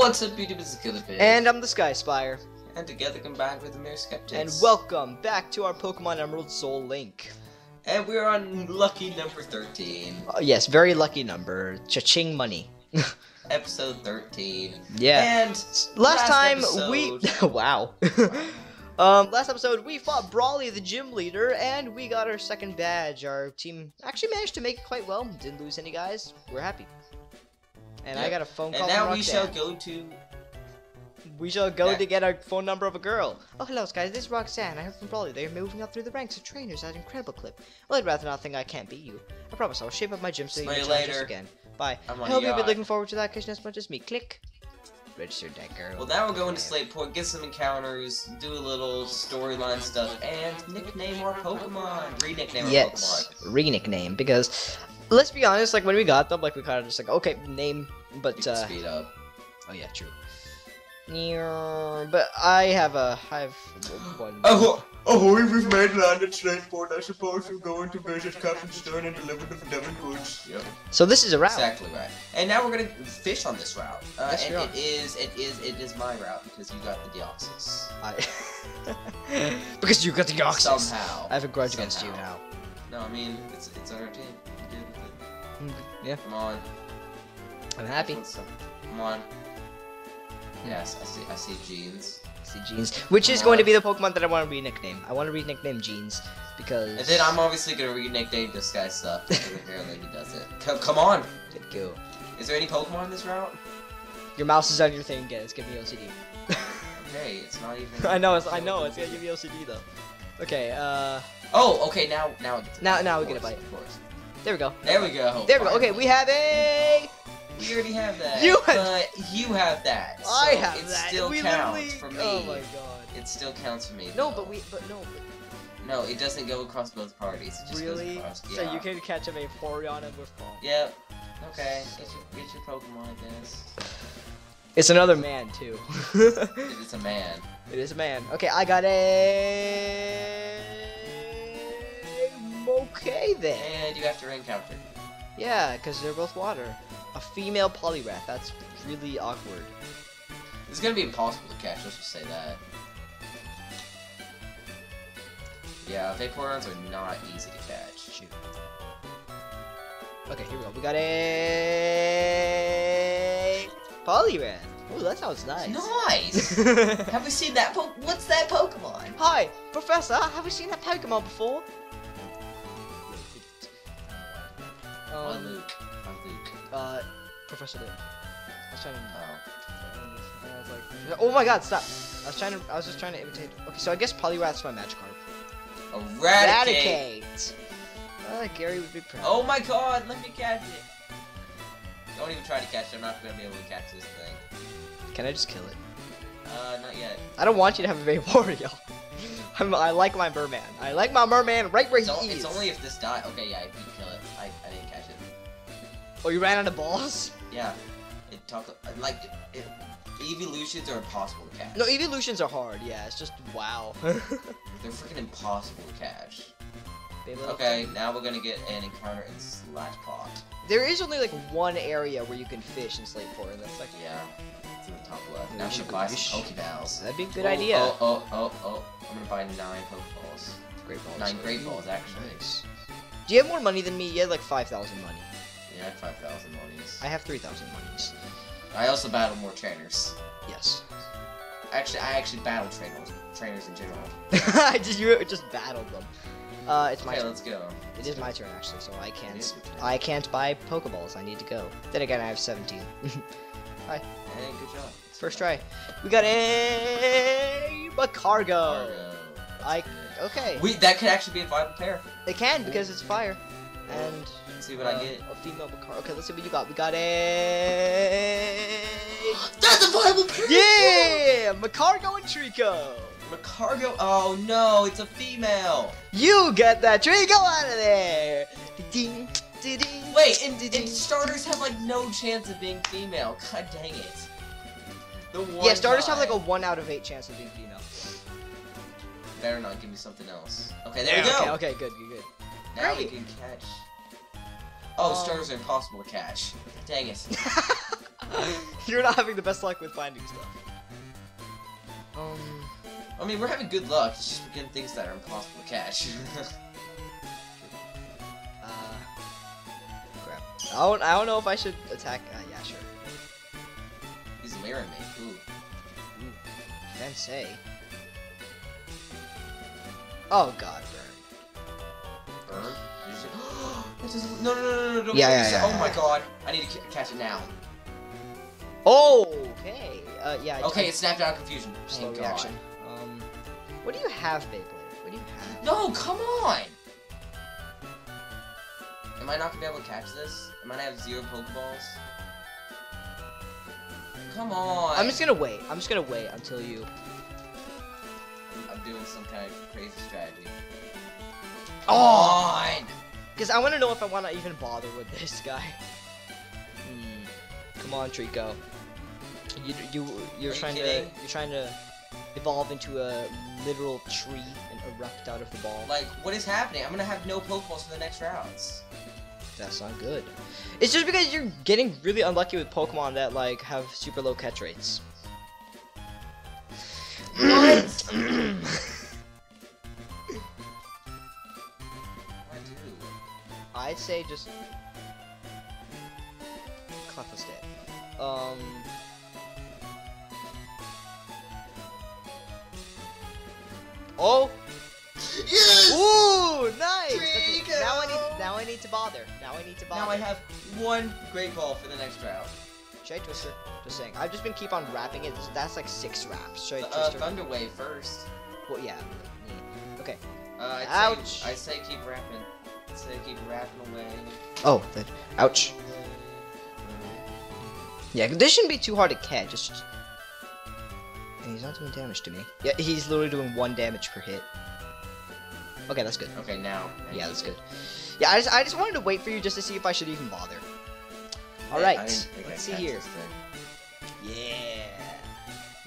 What's up, YouTube? This is Killer Pig. And I'm the Sky Spyer. And together combined with the Mirror Skeptics. And welcome back to our Pokemon Emerald Soul Link. And we're on lucky number 13. Uh, yes, very lucky number. Cha-ching money. episode 13. Yeah. And last, last time episode- we wow. um last episode we fought Brawly the gym leader and we got our second badge. Our team actually managed to make it quite well. Didn't lose any guys. We're happy. And I got a phone call And now from we shall go to. We shall go Yeah. to get our phone number of a girl. Oh, hello, guys. This is Roxanne. I heard from Brawly. They're moving up through the ranks of trainers at an incredible clip. Well, I'd rather not think I can't beat you. I promise I'll shape up my gym so you can you challenge us again. Bye. I'm I hope you've been looking forward to that occasion as much as me. Click. Registered that girl. Well, now we're going to Yeah. Slateport, get some encounters, do a little storyline stuff, and nickname our Pokemon. Re-nickname our Yes, Pokemon. re-nickname because let's be honest, like when we got them, like we kind of just like okay, name, but uh, speed up. oh yeah, true. Yeah, But I have a, I have one. Oh, ahoy, we've made land at Slateport. I suppose we're going to visit Captain Stern and deliver the Devon goods. Yep. So this is a route. Exactly right. And now we're gonna fish on this route. Uh, Yes, and it is, it is, it is my route because you got the Deoxys. I... because you got Deoxys. Somehow. I have a grudge against you now. No, I mean, it's, it's on our team. Yeah, Come on. I'm happy. Come on. Yes, I see, I see jeans. I see Jeans, which is Come going to be the Pokemon that I want to re-nickname. I want to re-nickname Jeans because. And then I'm obviously gonna re-nickname this guy stuff because apparently he does it. Co- come on! Good go. Is there any Pokemon in this route? Your mouse is on your thing again. It's giving me OCD. Okay, it's not even. I know. It's, I know. It's gonna give me OCD though. Okay. Uh. Oh, okay. Now, now it gets a Now- now we get a bite. Of course. There we go. There we go. There we go. Okay, we have a. We already have that. You have. but you have that. I so have it that. Still we counts literally. for me. Oh my god. It still counts for me. No, though. but we. But no. But No, it doesn't go across both parties. It just really? goes across. So you can catch a Vaporeon and Whiffball. Yep. Okay. Get your, get your Pokemon, I guess. It's another man too. It's a man. it is a man. Okay, I got a. Okay then. And you have to encounter. Yeah, because they're both water. A female Poliwrath. That's really awkward. It's gonna be impossible to catch. Let's just say that. Yeah, Vaporeons are not easy to catch. Shoot. Okay, here we go. We got a Poliwrath. Ooh, that sounds nice. Nice. have we seen that? Po- What's that Pokemon? Hi, Professor. Have you seen that Pokemon before? Luke. uh, Professor Lynn. I was trying to. Oh. I was like, oh my God! Stop. I was trying to. I was just trying to imitate. Okay, so I guess Poliwrath's my Magikarp. Eradicate. Eradicate. Uh, Gary would be proud. Oh my god, let me catch it. Don't even try to catch it. I'm not gonna be able to catch this thing. Can I just kill it? Uh, not yet. I don't want you to have a Vaporeon. I'm, I like my merman. I like my merman right where It's, he is. it's only if this die. Okay, yeah, if Oh, you ran out of balls? Yeah. It talk like it, evolutions are impossible to catch. No, evolutions are hard. Yeah, it's just wow. They're freaking impossible to catch. Okay, now we're gonna get an encounter in Slash Pot. There is only like one area where you can fish in Slateport, and that's like Yeah. It's in the top left. Now I'm should- buy some Pokeballs. that'd be a good Oh, idea. Oh, oh, oh, oh. I'm gonna buy nine Pokeballs. Great balls. Nine Great Balls, actually. Nice. Do you have more money than me? You had like five thousand money. Yeah, I have 5,000 monies. I have three thousand monies. I also battle more trainers. Yes. Actually, I actually battle trainers, trainers in general. I just you just battled them. Uh, it's my Okay, turn. let's go. It is my turn actually, so I can't. I can't buy Pokeballs. I need to go. Then again, I have 17. Hi. Hey, good job. First try. We got a Magcargo. Cargo. I- Okay. We that could actually be a viable pair. It can because it's fire. And Let's see what uh, I get. a female Macar. Okay, let's see what you got. We got a That's a viable pair. yeah, Magcargo and Treecko. Magcargo. Oh no, it's a female. You get that Treecko out of there. Ding, ding, ding, Wait, and, and starters have like no chance of being female. God dang it. The one Yeah, starters have like a one out of eight chance of being female. Better not give me something else. Okay, there Yeah, we go. Okay, okay, good, good, good. Now we can catch. Oh, Um, starters are impossible to catch. Dang it. You're not having the best luck with finding stuff. Um. I mean, we're having good luck. It's just we're getting things that are impossible to catch. Uh. Crap. I don't. I don't know if I should attack. Uh, yeah, sure. He's mirroring me. Ooh. Then say. Oh God, burn. Is- no, no, no, no, no, don't Yeah, yeah, yeah, Oh my god. I need to ca- catch it now. Oh, okay. Uh, yeah. Okay, I- it snapped out of confusion. slow reaction. Um. What do you have, Beyblade? What do you have? No, come on! Am I not gonna be able to catch this? Am I gonna have zero Pokeballs? Come on! I'm just gonna wait. I'm just gonna wait until you. I'm doing some kind of crazy strategy. Oh! on! Because I want to know if I want to even bother with this guy. Hmm. Come on, Treecko. You you you're you trying kidding? to you're trying to evolve into a literal tree and erupt out of the ball. Like, what is happening? I'm gonna have no Pokeballs for the next rounds. That's not good. It's just because you're getting really unlucky with Pokemon that like have super low catch rates. What? I'd say just Clefairy State. Um. Oh! Yes! Ooh, nice. Okay, now I need now I need to bother. Now I need to bother. Now I have one Great Ball for the next round. Should I Twister? Just saying. I've just been keep on wrapping it. That's like six wraps. Should I Uh, Twister? Thunder Wave first. well, yeah. yeah. Okay. Uh, I'd Ouch. Say, I say keep wrapping. I'd keep wrapping away. Oh, that. Ouch. Yeah, this shouldn't be too hard to catch. Just. And he's not doing damage to me. Yeah, he's literally doing one damage per hit. Okay, that's good. Okay, now. Yeah, that's good. Yeah, I just, I just wanted to wait for you just to see if I should even bother. All right, I right, let's I'd see here. Yeah.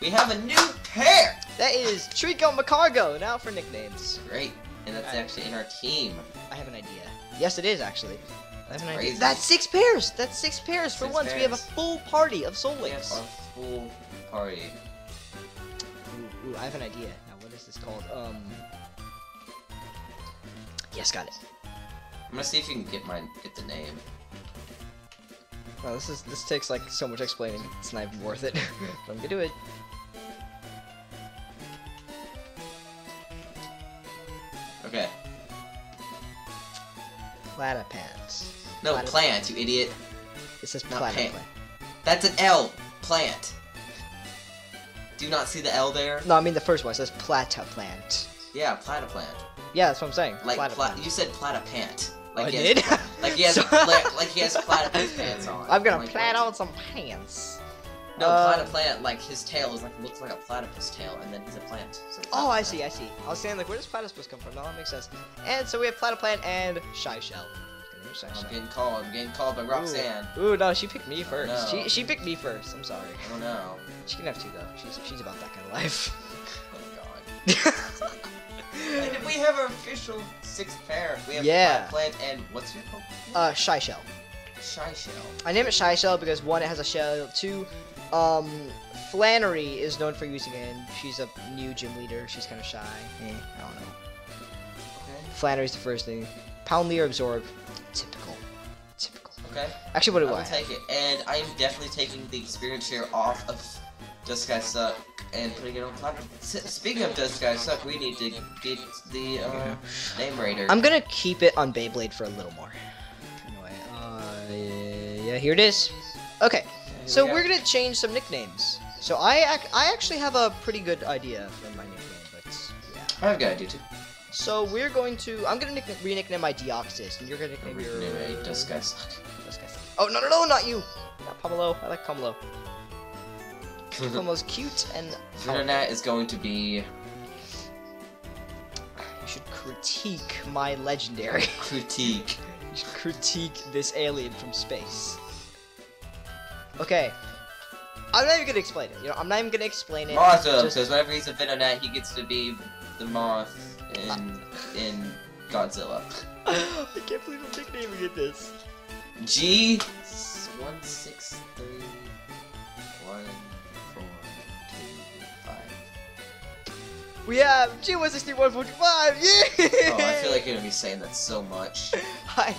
We have a new pair! That is Treecko Magcargo. Now for nicknames. Great. And that's Alright. actually in our team. I have an idea. Yes, it is actually. I idea. That's six pairs. That's six pairs for Six once. We have a full party of Soul Links. our full party. Ooh, ooh, I have an idea. Now, what is this called? Um. Yes, got it. I'm gonna see if you can get my get the name. No, this is this takes like so much explaining. It's not even worth it. but I'm gonna do it. Okay. Platypants. No, Platyp- plant, you idiot. It says Not platyplant. pant. That's an L. Plant. Do you not see the L there? No, I mean the first one. It says platyplant. Yeah, platiplant. Yeah, that's what I'm saying. Like platypant. pla- you said platipant. Like I he has did? pla- like he has like he has platypus pants on. I'm gonna Like, plant on some pants. No, Um, platyplant. Like his tail is like looks like a platypus tail, and then he's a plant. So Oh, I see, I see. I was saying like, where does platypus come from? No, that makes sense. And so we have platyplant and shy shell. Shy I'm Shell. getting called. I'm getting called by Roxanne. Ooh. Ooh, no, she picked me first. no. She she picked me first. I'm sorry. I don't. She can have two though. She's she's about that kind of life. Oh god. and we have our official sixth pair. We have Yeah. Plant and what's your Pokemon? uh, shy shell. Shy Shell. I name it Shy Shell because one, it has a shell. Two, um, Flannery is known for using it. And she's a new gym leader. She's kind of shy. Eh, I don't know. Okay. Flannery's the first thing. Poundly or Absorb. Typical. Typical. Okay. Actually, what I do will I? take it, and I am definitely taking the experience share off of Just Guys Suck and putting it on top. Speaking of Just Guys Suck, we need to get the uh, Name Rater. I'm gonna keep it on Beyblade for a little more. Anyway, uh, yeah, here it is. Okay, so we we're gonna change some nicknames. So I ac- I actually have a pretty good idea for my nickname, but yeah. I have a good idea too. So we're going to I'm gonna nick- re-nickname my Deoxys, and you're gonna nickname your Rename Just Guys Suck. Just Guys. Oh no no no not you! Not Pomelo. I like Pomelo. Pomelo's cute and internet is going to be you should critique my legendary. critique. You should critique this alien from space. Okay. I'm not even gonna explain it. You know, I'm not even gonna explain it. Awesome, because whenever he's a Venonat, he gets to be the moth in in Godzilla. I can't believe I'm nicknaming it this. G one six three one four two five. We have G one six three one four two five. Yeah. Oh, I feel like you're gonna be saying that so much. I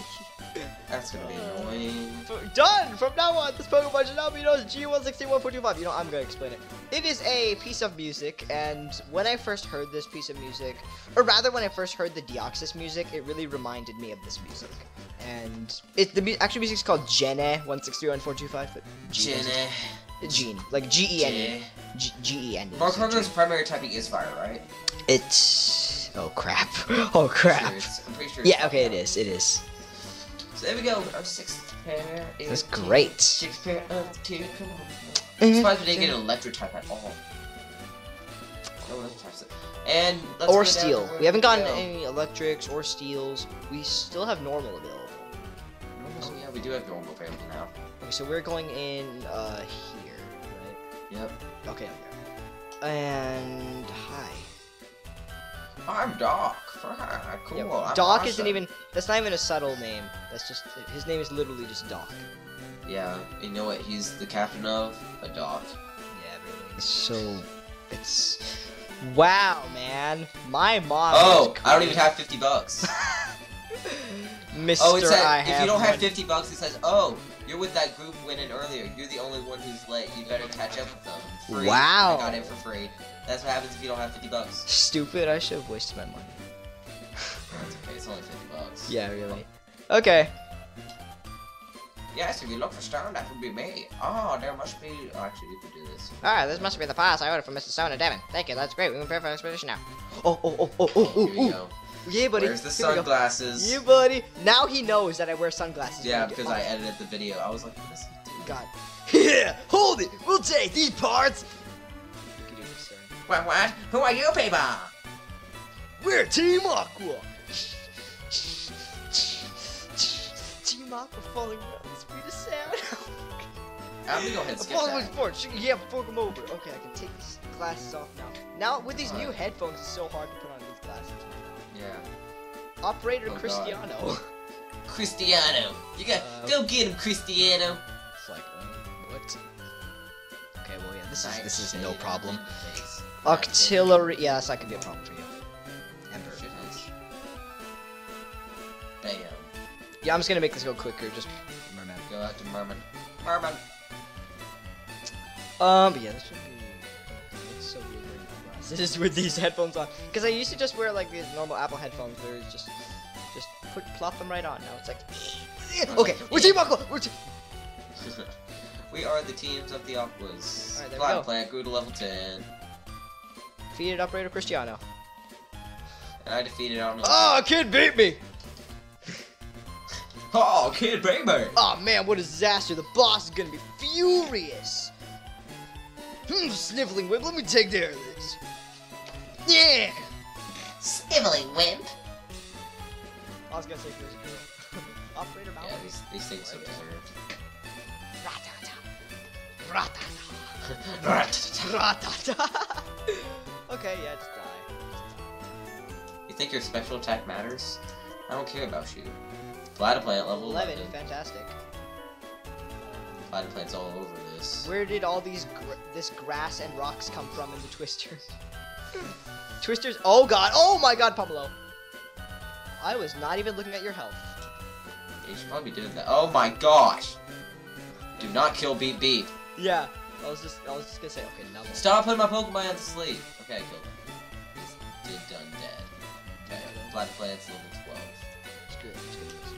that's gonna be uh, annoying. Done! From now on, this Pokemon should now be known as G161425. You know, I'm gonna explain it. It is a piece of music, and when I first heard this piece of music, or rather, when I first heard the Deoxys music, it really reminded me of this music. And it the mu- actual music's called Gene 163145. but G- Jenny. Gene, like G E N E. G G E N E. Magcargo's primary typing is fire, right? It's oh crap! Oh crap! Sure, it's- I'm pretty sure. it's Yeah, okay, it is. It is. So there we go. Our sixth pair. is That's great. Sixth pair of two. Come on. I'm surprised we didn't get an electric type at all. No electric types. And let's or steel. We haven't gotten go. any electrics or steels. We still have normal available. Oh yeah, we do have normal available now. Okay, so we're going in uh here, right? Yep. Okay, okay. And hi. I'm Doc. Cool. Yep. Doc awesome. isn't even. That's not even a subtle name. That's just his name is literally just Doc. Yeah. You know what? He's the captain of a Doc. Yeah, really. So it's wow, man. My mom. Oh, I don't even have 50 bucks. Mister, Oh, it says I if you don't have 50 bucks, it says, oh, you're with that group winning earlier. You're the only one who's late. You better catch up with them. Free. Wow. I got it for free. That's what happens if you don't have 50 bucks. Stupid. I should have wasted my money. That's okay. It's only 50 bucks. Yeah, really. Okay. Yes, if you look for Stone, that would be me. Oh, there must be. Oh, actually, you could do this. Ah, this must be the pass I ordered from Mr. Stone and Devon. Thank you, that's great. We can prepare for expedition now. Oh, oh, oh, oh, oh, Here oh, we oh. Yeah, buddy. Where's the Here sunglasses? Yeah, buddy. Now he knows that I wear sunglasses. Yeah, because I edited the video. I was like, what is he doing? God. Yeah, hold it. We'll take these parts. You can do this, Stone. What, what? Who are you, people? We're Team Aqua. Team Aqua falling around the speed of sound. Uh, I'm gonna go ahead and skip falling that. Yeah, fork them over. Okay, I can take these glasses off now. Now with these new headphones, it's so hard to put on these glasses. Yeah. Operator Oh, God. Cristiano. Cristiano. You got Uh, go get him, Cristiano. It's like, um, what? Okay, well, yeah, this is this is no problem. Artillery, yeah, that's not gonna be a problem for you. Ember. Bam. Yeah, I'm just gonna make this go quicker. Just merman. Go after Merman. Merman. Um, but yeah, this would be. It's so weird wearing glasses with these headphones on. Because I used to just wear like these normal Apple headphones. They're just, just put plop them right on. Now it's like, okay, we're Team Aqua. We're team. we are the teams of the Aquas. There we Flat go. Plant grew to level 10. Defeated Operator Cristiano. And I defeated on Oh, kid beat me. Oh, Kid Baby! Oh man, what a disaster! The boss is gonna be furious. Hmm, sniveling whip. Let me take care of this. Yeah. Sniveling wimp! I was gonna say Chris. Operator Yeah, these, these things are deserved. Rattata. Rattata. Rattata. okay, yeah, just die. You think your special attack matters? I don't care about you. Platyplant level 11. 11, fantastic. Platyplant's all over this. Where did all these gr this grass and rocks come from in the Twister? Twisters. Oh god. Oh my god, Pablo. I was not even looking at your health. You should probably do that. Oh my gosh! Do not kill Beep Beep. Yeah. I was just I was just gonna say okay now. Stop putting my Pokemon to sleep. Okay, I killed him. He's dead, done, dead. Okay, Platyplant's level 12. Screw it. Screw this.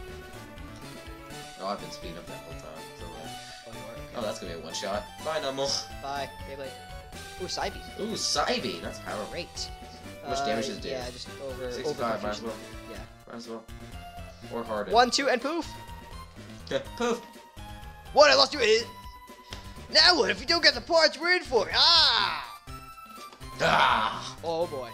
Oh, I've been speeding up that whole time. So, uh, Oh, you are. Okay. oh, that's gonna be a one shot. Bye, Numel. Bye. Beyblade. Ooh, Psybe. Ooh, Psybe. That's powerful. Great. How much damage does it do? Yeah, just over over 65, might as well. Yeah. Might as well. Or harder. One, two, and poof. Yeah, poof. What? I lost you hit. Now what? If you don't get the parts, we're in for it. Ah! Ah! Oh boy.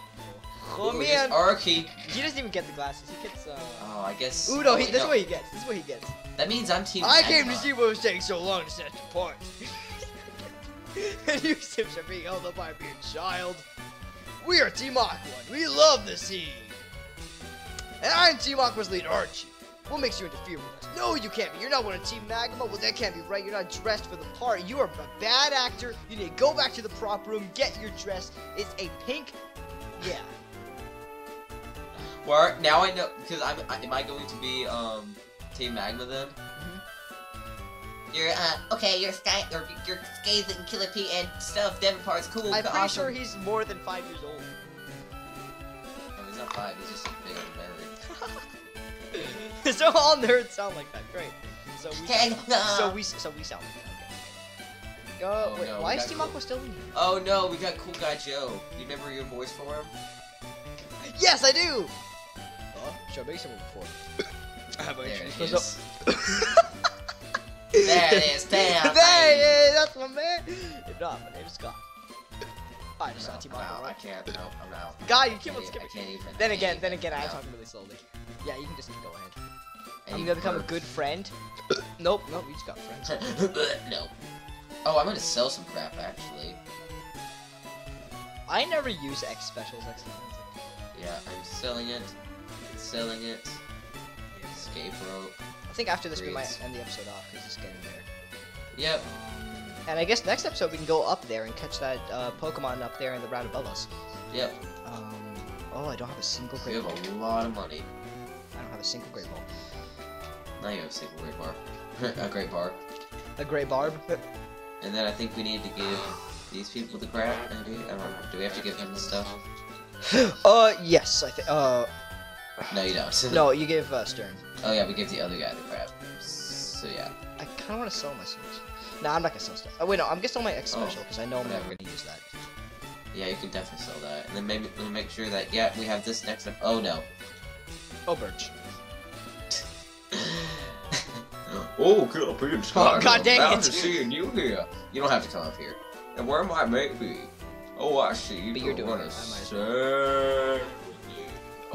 Oh Ooh, man. Archie. He doesn't even get the glasses. He gets uh. Oh, I guess. Ooh no, oh, he, is no. what he gets. This is what he gets. That means I'm team. I came to see what was taking so long to set the parts. and you Sims are being held up by being child. We are Team Aqua. We love the sea. And I'm Team Aqua's leader, aren't? What makes you interfere with us? No, you can't be. You're not one of Team Magma. Well, that can't be right. You're not dressed for the part. You are a bad actor. You need to go back to the prop room, get your dress. It's a pink Yeah. Well, now I know because I'm. Am I going to be um Team Magma then? You're uh okay. You're sky. You're, you're scathing Killer P and stuff. Devon Park's cool. I'm pretty awesome. sure he's more than five years old. Oh, he's not five. He's just a big nerd. so all nerds sound like that. Great. So we. Okay, no. So we. So we sound like that. Okay. Go. Oh, wait, no, why is got Team cool. Aqua still in here? Oh no, we got Cool Guy Joe. Do you remember your voice for him? Yes, I do. Oh, should I make someone before? I have There actually. is. there it is. There, yeah, that's my man. If not, my name is Scott. Oh, I just saw No, Aqua, out. I right? can't. No, I'm out. Guy, you keep on skipping. I even. Then again, then again, I'm talking really slowly. Yeah, you can just go ahead. And you gonna become a good friend? nope, nope, we just got friends. no. Oh, I'm gonna sell some crap actually. I never use X specials. X Yeah, I'm selling it. Selling it. Escape rope. I think after this we might end the episode off because it's getting there. Yep. And I guess next episode we can go up there and catch that uh, Pokemon up there in the round above us. Yep. Um, oh, I don't have a single We great have ball. a lot of money. I don't have a single great ball. Now you have a single great bar. a great bar. A great barb? And then I think we need to give these people the crap. Maybe? I don't know. Do we have to give him the stuff? uh, yes, I think. Uh, No, you don't. no, you give uh, Stern. Oh yeah, we give the other guy the crap. So yeah. I kind of want to sell my Switch. No, I'm not gonna sell stuff. Oh wait, no, I'm gonna sell my X Oh, special because I know I'm never gonna use that. Yeah, you can definitely sell that. And then maybe we'll make sure that yeah, we have this next up. Oh no. Oh, Birch. oh, Killer Pete's Oh, God dang Glad it. to seeing you here. You don't have to come up here. And where might mate be? Oh, I see. You But you're doing it. I say-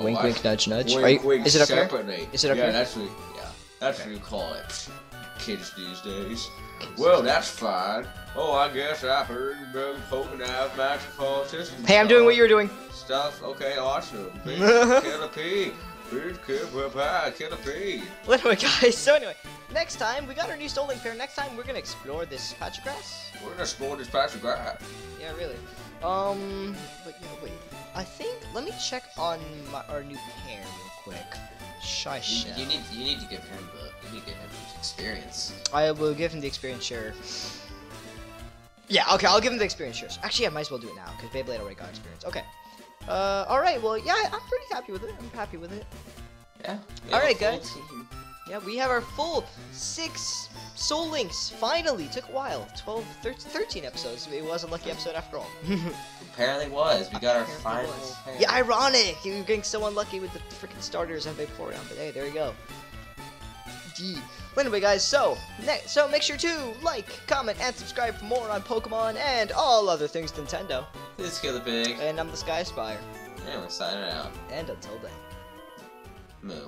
Oh, wink, wink, nudge, nudge. Wink, you, wink, is it up here? Is it up yeah, here? that's what. Yeah, that's what you call it. Kids these days. Well, that's fine. Oh, I guess I heard you been poking out politicians. Hey, I'm doing what you're doing. Stuff. Okay, awesome. Big a P. Big Killer Pie. Killer P. Well, anyway, guys. So anyway, next time we got our new stolen pair. Next time we're gonna explore this patch of grass. We're gonna explore this patch of grass. Yeah, really. Um, but yeah, wait. I think let me check on my, our new pair real quick. Shy You, you need you need to give him the you need to give him some experience. I will give him the experience share. Yeah, okay, I'll give him the experience shares. Actually, I might as well do it now because Beyblade already got experience. Okay. Uh, all right. Well, yeah, I'm pretty happy with it. I'm happy with it. Yeah. we All have a right, full guys. team. Yeah, we have our full six Soul Links. Finally, took a while. 12, 13, 13 episodes. It was a lucky episode after all. Apparently was. We got our final. pair. yeah, ironic. You're getting so unlucky with the freaking starters and Vaporeon, but hey, there you go. Gee. Well, anyway, guys, so so make sure to like, comment, and subscribe for more on Pokemon and all other things Nintendo. This is Killer Pig. And I'm the Sky Spyer. And we're signing out. And until then. Moo.